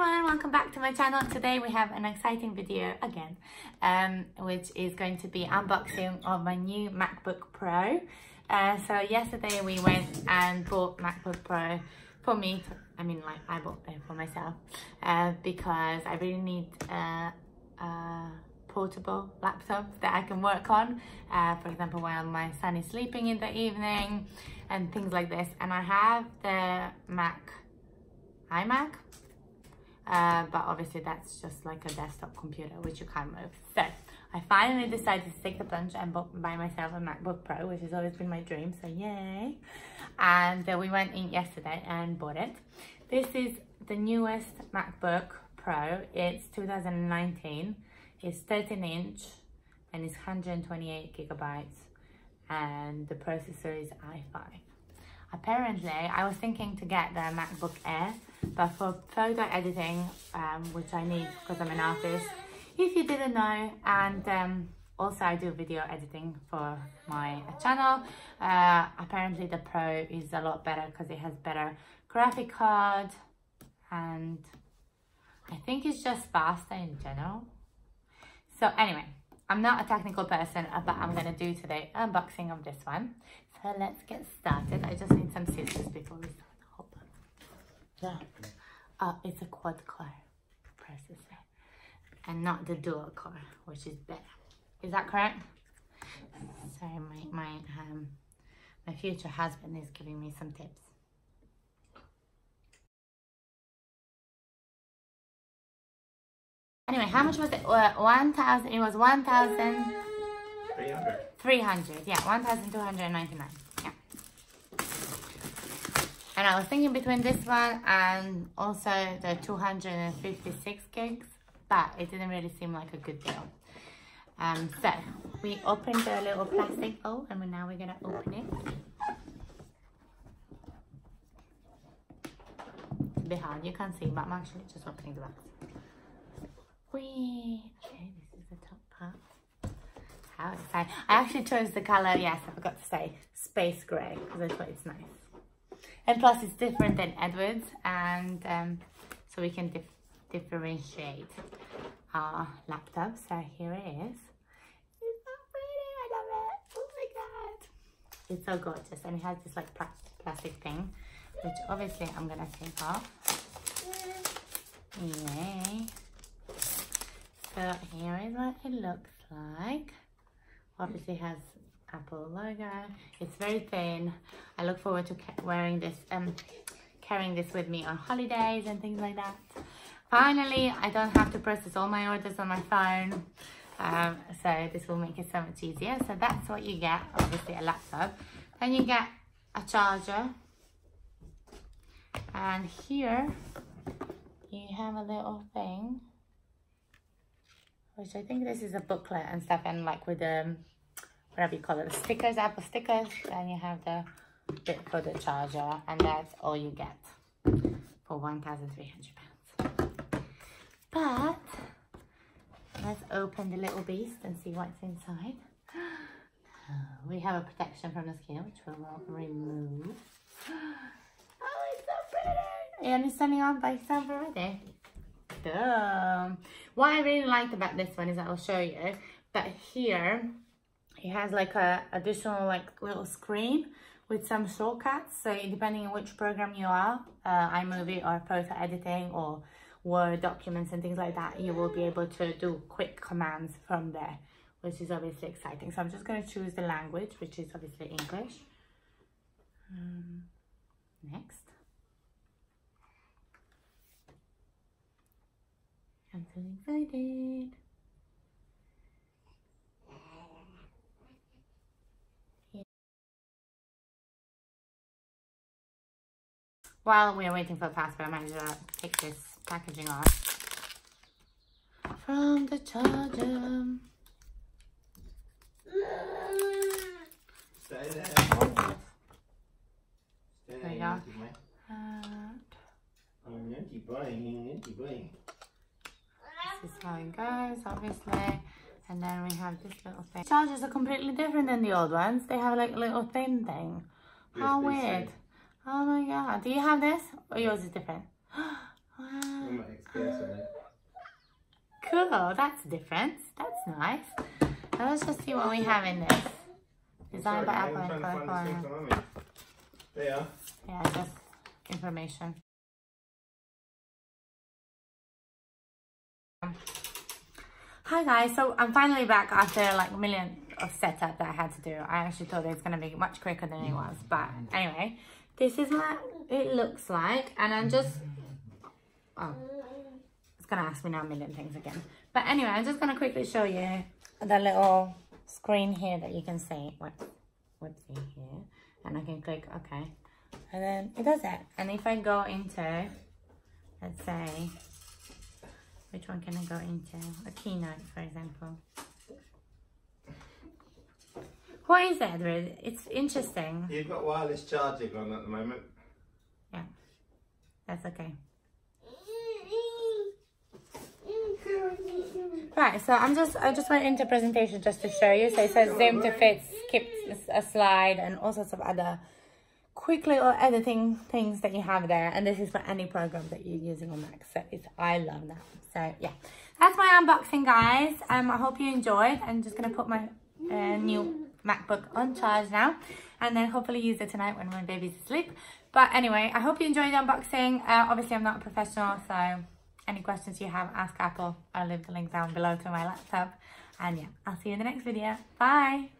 everyone, welcome back to my channel. Today we have an exciting video again, um, which is going to be unboxing of my new MacBook Pro. Uh, so yesterday we went and bought MacBook Pro for me, I mean like I bought it for myself, uh, because I really need a portable laptop that I can work on, uh, for example while my son is sleeping in the evening and things like this. And I have the Mac iMac uh, but obviously that's just like a desktop computer which you can't move. So I finally decided to take the plunge and buy myself a MacBook Pro which has always been my dream so yay. And uh, we went in yesterday and bought it. This is the newest MacBook Pro. It's 2019 it's 13 inch and it's 128 gigabytes. And the processor is i5 apparently I was thinking to get the MacBook Air but for photo editing um, which I need because I'm an artist if you didn't know and um, also I do video editing for my channel uh, apparently the Pro is a lot better because it has better graphic card and I think it's just faster in general. So anyway I'm not a technical person but I'm gonna do today unboxing of this one so let's get started I just need some scissors before we start yeah. Uh, it's a quad core processor and not the dual core, which is better. Is that correct? Sorry, my, my, um, my future husband is giving me some tips. Anyway, how much was it? Uh, 1,000, it was 1,000... 300. 300, yeah, 1,299. And I was thinking between this one and also the 256 gigs, but it didn't really seem like a good deal. Um, so we opened the little plastic oh, and now we're gonna open it. It's a bit hard, you can't see, but I'm actually just opening the box. Whee! Okay, this is the top part. How exciting. I actually chose the color, yes, I forgot to say, space gray, because I thought it's nice. And plus it's different than Edwards and um, so we can dif differentiate our laptop. So here it is. It's so pretty I love it. Oh my god. It's so gorgeous and it has this like pl plastic thing which obviously I'm gonna take off. Yay so here is what it looks like obviously has Apple logo. It's very thin. I look forward to wearing this, um, carrying this with me on holidays and things like that. Finally, I don't have to process all my orders on my phone. Um, so this will make it so much easier. So that's what you get, obviously a laptop. Then you get a charger. And here you have a little thing, which I think this is a booklet and stuff and like with um, whatever you call it, the stickers, Apple stickers. Then you have the bit for the charger, and that's all you get for 1,300 pounds. But let's open the little beast and see what's inside. We have a protection from the skin, which we will remove. Oh, it's so pretty! And it's standing on by itself What I really liked about this one is I'll show you, but here it has like a additional like little screen with some shortcuts. So depending on which program you are, uh, iMovie or photo editing or Word documents and things like that, you will be able to do quick commands from there, which is obviously exciting. So I'm just going to choose the language, which is obviously English. Um, next. I'm so excited. While we're waiting for the passport, I might as well take this packaging off from the charger. Stay there. Oh, Stay There you go. Uh, and this is how it goes, obviously. And then we have this little thing. Chargers are completely different than the old ones. They have like a little thin thing. How weird. Oh my god. Do you have this? Or yours is different? wow. Well, my ex FPS on it. Cool, that's different. That's nice. Now let's just see what we have in this. Designed by Apple and California. thing for Mummy. There you are. Yeah, just information. Hi guys, so I'm finally back after like a million of setup that I had to do. I actually thought it was gonna be much quicker than it was, but anyway, this is what it looks like, and I'm just oh, it's gonna ask me now a million things again. But anyway, I'm just gonna quickly show you the little screen here that you can see. What, what's in here? And I can click OK, and then it does that. And if I go into, let's say, which one can I go into? A keynote, for example. What is that, Edward? It's interesting. You've got wireless charging on at the moment. Yeah, that's okay. Right, so I'm just I just went into presentation just to show you. So it says zoom to fit, skip a slide, and all sorts of other quick little editing things that you have there. And this is for any program that you're using on Mac. So it's I love that. So yeah, that's my unboxing, guys. Um, I hope you enjoyed. I'm just gonna put my uh, new MacBook on charge now, and then hopefully use it tonight when my baby's asleep. But anyway, I hope you enjoyed the unboxing. Uh, obviously, I'm not a professional, so any questions you have, ask Apple. I'll leave the link down below to my laptop. And yeah, I'll see you in the next video. Bye!